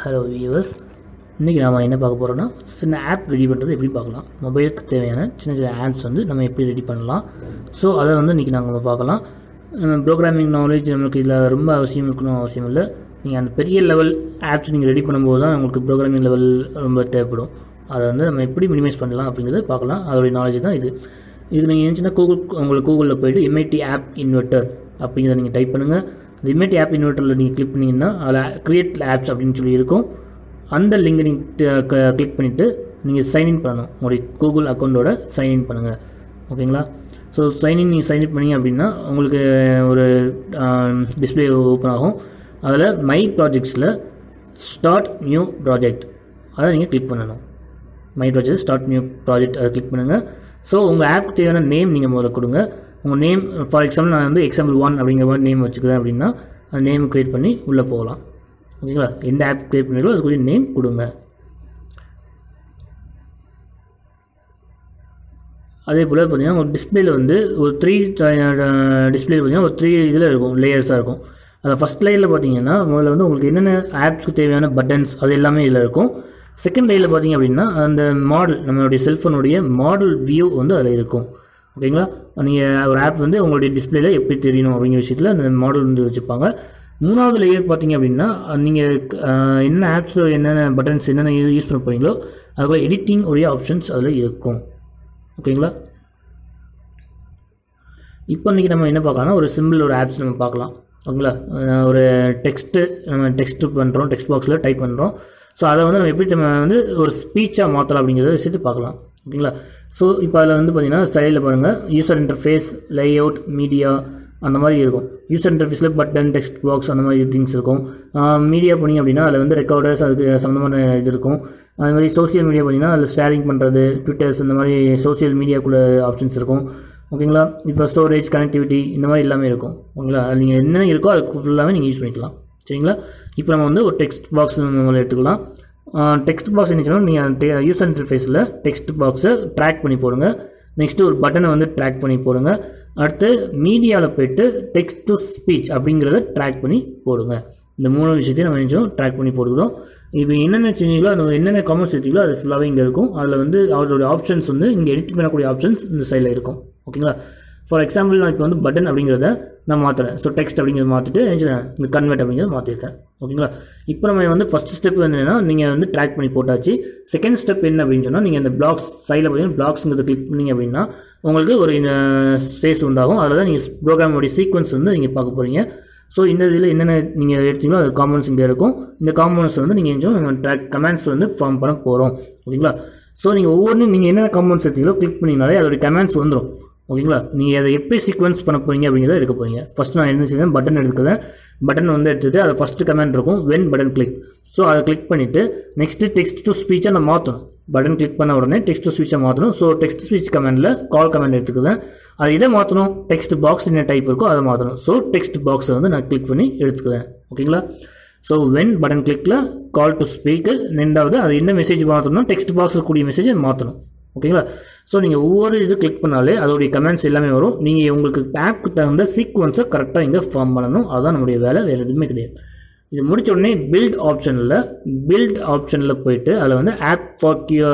Hello viewers இன்றைக்கி நாம் என்ன பார்க்க போகிறோம்னா சின்ன ஆப் ரெடி பண்ணுறது எப்படி பார்க்கலாம்? மொபைலுக்கு தேவையான சின்ன சின்ன ஆப்ஸ் வந்து நம்ம எப்படி ரெடி பண்ணலாம்? ஸோ அதை வந்து இன்றைக்கி நாங்கள் பார்க்கலாம். ப்ரோக்ராமிங் நாலேஜ் நம்மளுக்கு இதில் ரொம்ப அவசியம் இருக்கணும் அவசியம் இல்லை. நீங்கள் அந்த பெரிய லெவல் ஆப்ஸ் நீங்கள் ரெடி பண்ணும்போது தான் உங்களுக்கு ப்ரோக்ராமிங் லெவல் ரொம்ப தேவைப்படும். அதை வந்து நம்ம எப்படி மினிமைஸ் பண்ணலாம் அப்படிங்கிறத பார்க்கலாம். அதோடைய நாலேஜ் தான் இது. இது நீங்கள் இருந்துச்சுன்னா கூகுள் உங்களுக்கு கூகுளில் போயிட்டு எம்ஐடி ஆப் இன்வெர்ட்டர் அப்படிங்கிறத நீங்கள் டைப் பண்ணுங்கள் இந்த ஆப் இன்வெர்ட்டரில் நீங்கள் கிளிக் பண்ணிங்கன்னா அதில் கிரியேட் ஆப்ஸ் அப்படின்னு சொல்லி இருக்கும். அந்த லிங்கை நீங்கள் கிளிக் பண்ணிவிட்டு நீங்கள் சைன்இன் பண்ணணும். உங்களுடைய கூகுள் அக்கௌண்ட்டோட சைன்இன் பண்ணுங்கள் ஓகேங்களா ஸோ சைன்இன் நீங்கள் சைன்இன் பண்ணீங்க அப்படின்னா உங்களுக்கு ஒரு டிஸ்பிளே ஓப்பன் ஆகும். அதில் மை ப்ராஜெக்ட்ஸில் ஸ்டார்ட் நியூ ப்ராஜெக்ட் அதை நீங்கள் கிளிக் பண்ணணும். My project start new project அதை கிளிக் பண்ணுங்கள் ஸோ உங்கள் ஆப் தேவையான நேம் நீங்கள் முதல்ல கொடுங்க. உங்கள் நேம் ஃபார் எக்ஸாம்பிள் நான் வந்து எக்ஸாம்பிள் ஒன் அப்படிங்கிற மாதிரி நேம் வச்சுக்கிறேன் அப்படின்னா அந்த நேம் க்ரியேட் பண்ணி உள்ளே போகலாம். ஓகேங்களா எந்த ஆப் க்ரியேட் பண்ணுறீங்களோ அதுக்குரிய நேம் கொடுங்க. அதே போல் பார்த்தீங்கன்னா ஒரு டிஸ்பிளேல வந்து ஒரு த்ரீ டிஸ்பிளே பார்த்தீங்கன்னா ஒரு த்ரீ இதில் இருக்கும் லேயர்ஸாக இருக்கும். அதில் ஃபஸ்ட் லேயரில் பார்த்தீங்கன்னா முதல்ல வந்து உங்களுக்கு என்னென்ன ஆப்ஸ்க்கு தேவையான பட்டன்ஸ் அது எல்லாமே இதில் இருக்கும். செகண்ட் லேயரில் பார்த்தீங்க அப்படின்னா அந்த மாடல் நம்மளுடைய செல்ஃபோனுடைய மாடல் வியூ வந்து அதில் இருக்கும். ஓகேங்களா? நீங்கள் ஒரு ஆப் வந்து உங்களுடைய டிஸ்பிளேல எப்படி தெரியணும் அப்படிங்கிற விஷயத்தில் அந்த மாடல் வந்து வச்சுருப்பாங்க மூணாவது லேயர் பார்த்தீங்க அப்படின்னா நீங்கள் என்ன ஆப்ஸில் என்னென்ன பட்டன்ஸ் என்னென்ன யூஸ் பண்ண போகிறீங்களோ அதுக்குள்ள எடிட்டிங் உடைய ஆப்ஷன்ஸ் அதில் இருக்கும். ஓகேங்களா? இப்போ இன்றைக்கி நம்ம என்ன பார்க்கலாம்னா ஒரு சிம்பிள் ஒரு ஆப்ஸ் நம்ம பார்க்கலாம். ஓகேங்களா? ஒரு டெக்ஸ்ட்டு நம்ம டெக்ஸ்ட் பண்ணுறோம் டெக்ஸ்ட் பாக்ஸில் டைப் பண்ணுறோம் ஸோ அதை வந்து நம்ம எப்படி நம்ம வந்து ஒரு ஸ்பீச்சாக மாற்றலாம் அப்படிங்கிறத விஷயத்தை பார்க்கலாம். ஓகேங்களா? ஸோ இப்போ அதில் வந்து பார்த்தீங்கன்னா சைடில் பாருங்கள் யூசர் இன்டர்ஃபேஸ் லேஅவுட் மீடியா அந்த மாதிரி இருக்கும். யூசர் இன்டர்ஃபேஸில் பட்டன் டெக்ஸ்ட் பாக்ஸ் அந்த மாதிரி திங்ஸ் இருக்கும். மீடியா போனீங்க அப்படின்னா அதில் வந்து ரெக்கார்டர்ஸ் அதுக்கு சம்மந்தமான இது இருக்கும். அது மாதிரி சோசியல் மீடியா பார்த்தீங்கன்னா அதில் ஷேரிங் பண்ணுறது ட்விட்டர்ஸ் இந்த மாதிரி சோசியல் மீடியாக்குள்ளே ஆப்ஷன்ஸ் இருக்கும். ஓகேங்களா? இப்போ ஸ்டோரேஜ் கனெக்டிவிட்டி இந்த மாதிரி எல்லாமே இருக்கும். ஓகேங்களா? நீங்கள் என்ன இருக்கோ அதுக்கு ஃபுல்லாகவே நீங்கள் யூஸ் பண்ணிக்கலாம். சரிங்களா இப்போ நம்ம வந்து ஒரு டெக்ஸ்ட் பாக்ஸ் நம்ம எடுத்துக்கலாம். டெக்ஸ்ட் பாக்ஸ் என்ன நீங்கள் யூஸ் இன்டர்ஃபேஸில் டெக்ஸ்ட் பாக்ஸை ட்ராக் பண்ணி போடுங்க. நெக்ஸ்ட்டு ஒரு பட்டனை வந்து ட்ராக் பண்ணி போடுங்க. அடுத்து மீடியாவில் போய்ட்டு டெக்ஸ்ட் டு ஸ்பீச் அப்படிங்கிறத ட்ராக் பண்ணி போடுங்க. இந்த மூணு விஷயத்தையும் நம்ம நினச்சோம் ட்ராக் பண்ணி போட்டுக்கிறோம். இப்போ என்னென்ன செஞ்சீங்களோ அந்த என்னென்ன காமெண்ட்ஸ் எடுத்தீங்களோ அது ஃபுல்லாகவே இங்கே இருக்கும். அதில் வந்து அவரோட ஆப்ஷன்ஸ் வந்து இங்கே எடிட் பண்ணக்கூடிய ஆப்ஷன்ஸ் இந்த சைடில் இருக்கும். ஓகேங்களா? ஃபார் எக்ஸாம்பிள் நான் இப்போ வந்து பட்டன் அப்படிங்கிறத நான் மாற்றுறேன் ஸோ டெக்ஸ்ட் அப்படிங்கிறத மாற்றிட்டு இந்த கன்வெர்ட் அப்படிங்கிறத மாற்றிருக்கேன் ஓகேங்களா? இப்போ நம்ம வந்து ஃபஸ்ட் ஸ்டெப் வந்து என்னன்னா நீங்கள் வந்து ட்ராக் பண்ணி போட்டாச்சு. செகண்ட் ஸ்டெப் என்ன அப்படின்னு சொன்னால் நீங்கள் இந்த பிளாக்ஸ் சைடில் பார்த்தீங்கன்னா பிளாக்ஸுங்கிறத கிளிக் பண்ணிங்க அப்படின்னா உங்களுக்கு ஒரு ஸ்பேஸ் உண்டாகும். அதில் தான் நீங்கள் ப்ரோக்ராமோடைய சீக்வன்ஸ் வந்து நீங்கள் பார்க்க போகிறீங்க ஸோ இந்த இதில் என்னென்ன நீங்கள் எடுத்தீங்களோ அது காம்பனன்ஸ் இங்கே இருக்கும். இந்த காம்பனன்ஸ் வந்து நீங்கள் கொஞ்சம் ட்ராக் கமெண்ட்ஸ் வந்து ஃபார்ம் பண்ண போகிறோம் ஓகேங்களா? ஸோ நீங்கள் ஒவ்வொன்றும் நீங்கள் என்னென்ன கமெண்ட்ஸ் எடுத்தீங்களோ கிளிக் பண்ணிங்கனாலே அதோடய கமெண்ட்ஸ் வந்துடும் ஓகேங்களா? நீங்கள் அதை எப்படி சீக்வன்ஸ் பண்ண போகிறீங்க அப்படிங்கிறத எடுக்க போகிறீங்க ஃபஸ்ட்டு நான் என்ன செய்வேன்? பட்டன் எடுக்கிறேன் பட்டன் வந்து எடுத்துகிட்டு அதை ஃபஸ்ட்டு கமெண்ட் இருக்கும். வென் பட்டன் கிளிக் ஸோ அதை கிளிக் பண்ணிவிட்டு நெக்ஸ்ட்டு டெக்ஸ்ட் டு ஸ்பீச்சை நான் மாற்றணும் பட்டன் கிளிக் பண்ண உடனே டெக்ஸ்ட் டு ஸ்பீச்சை மாற்றணும் ஸோ டெக்ஸ்ட் ஸ்பீச் கமெண்டில் கால் கமெண்ட் எடுத்துக்கிறேன் அது இதை மாற்றணும் டெக்ஸ்ட் பாக்ஸ் என்ன டைப் இருக்கோ அதை மாற்றணும் ஸோ டெக்ஸ்ட் பாக்ஸை வந்து நான் கிளிக் பண்ணி எடுத்துக்கிறேன் ஓகேங்களா? ஸோ வென் பட்டன் கிளிக்கில் கால் டு ஸ்பீக்கு ரெண்டாவது அது என்ன மெசேஜ் மாற்றணும் டெக்ஸ்ட் பாக்ஸில் கூடிய மெசேஜை மாற்றணும் ஓகேங்களா? ஸோ நீங்கள் ஒவ்வொரு இது கிளிக் பண்ணாலே அதோடைய கமெண்ட்ஸ் எல்லாமே வரும். நீங்கள் உங்களுக்கு ஆப்க்கு தகுந்த சீக்வன்ஸை கரெக்டாக இங்கே ஃபார்ம் பண்ணணும். அதுதான் நம்முடைய வேலை. வேறு எதுவுமே கிடையாது. இது முடிச்ச உடனே பில்ட் ஆப்ஷனில் பில்ட் ஆப்ஷனில் போயிட்டு அதில் வந்து ஆப் ஃபார் கியூ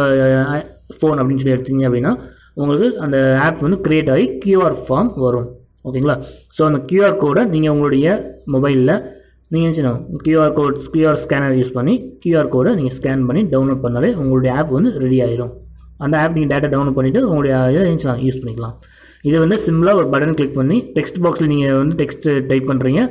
ஃபோன் அப்படின்னு சொல்லி எடுத்தீங்க அப்படின்னா உங்களுக்கு அந்த ஆப் வந்து க்ரியேட் ஆகி கியூஆர் ஃபார்ம் வரும். ஓகேங்களா? ஸோ அந்த கியூஆர் கோடை நீங்கள் உங்களுடைய மொபைலில் நீங்கள் என்ன QR code QR scanner use பண்ணி கியூஆர் கோடை நீங்கள் ஸ்கேன் பண்ணி டவுன்லோட் பண்ணாலே உங்களுடைய ஆப் வந்து ரெடி ஆயிரும். அந்த ஆப் நீங்கள் டேட்டா டவுன்லோட் பண்ணிவிட்டு உங்களுடைய இதை யூஸ் பண்ணிக்கலாம். இது வந்து சிம்பிளாக ஒரு பட்டன் கிளிக் பண்ணி டெக்ஸ்ட் பாக்ஸில் நீங்கள் வந்து டெக்ஸ்ட் டைப் பண்ணுறீங்க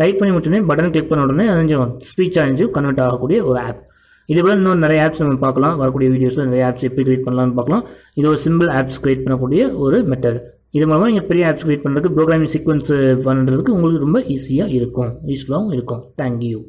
டைப் பண்ணி முடிச்சோடனே பட்டன் கிளிக் பண்ண உடனே கொஞ்சம் ஸ்பீச்சாக இருந்துச்சு கன்வெர்ட் ஆகக்கூடிய ஒரு ஆப் இது போல் இன்னும் நிறைய ஆப்ஸ் நம்ம பார்க்கலாம். வரக்கூடிய வீடியோஸில் நிறைய ஆப்ஸ் எப்படி கிரியேட் பண்ணலாம்னு பார்க்கலாம். இது ஒரு சிம்பிள் ஆப்ஸ் கிரியேட் பண்ணக்கூடிய ஒரு மெத்தட் இது மூலமாக நீங்கள் பெரிய ஆப்ஸ் கிரியேட் பண்ணுறதுக்கு ப்ரோக்ராமிங் சீக்வன்ஸ் பண்ணுறதுக்கு உங்களுக்கு ரொம்ப ஈஸியாக இருக்கும். யூஸ்ஃபுல்லாகவும் இருக்கும். தேங்க்யூ